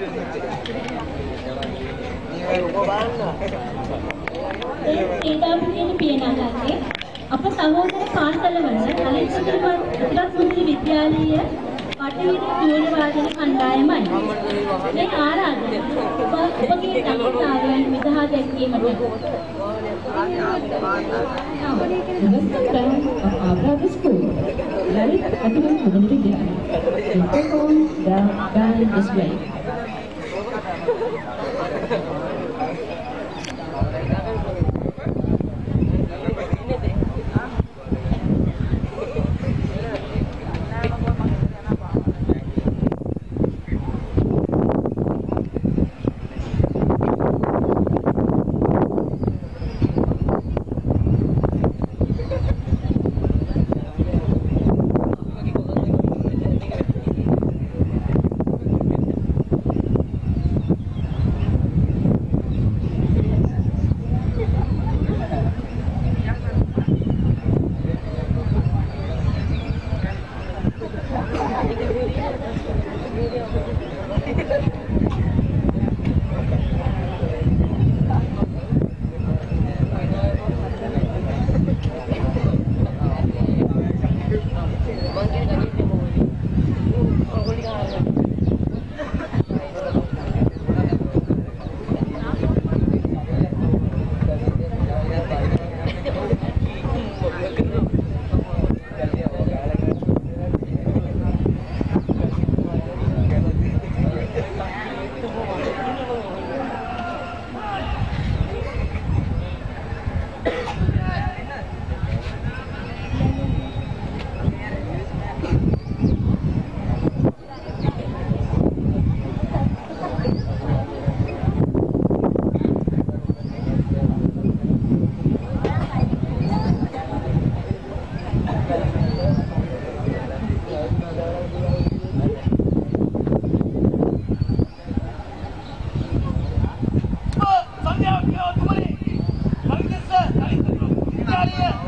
ඒ ක්‍රීඩාපතියන පියනගන්නේ අප සහෝදර පාසල වන නලින්සතුරත් මුහුදු විද්‍යාලීය පටවින දියුණු වාදන කණ්ඩායමයි. මේ ආරාධන ඔබ ඔබගේ දක්ෂතාවයන් විදහා දැක්වීමට Investment Bank of Agra School. Lalit Atuman Mudan Vidyalaya. To perform the band display. out of here!